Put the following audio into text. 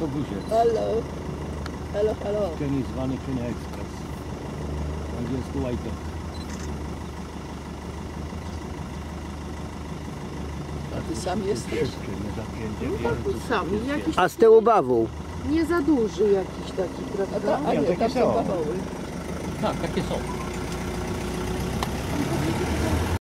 autobusie. Hello. Hello, hello. Ten jest zwany China Express. Po angielsku White A ty sam jesteś? Szybciej, no jakiś A z tyłu bawół. nie za duży jakiś taki, prawda? A, ta, a Nie, nie, takie tam są są. bawoły. Tak, takie są.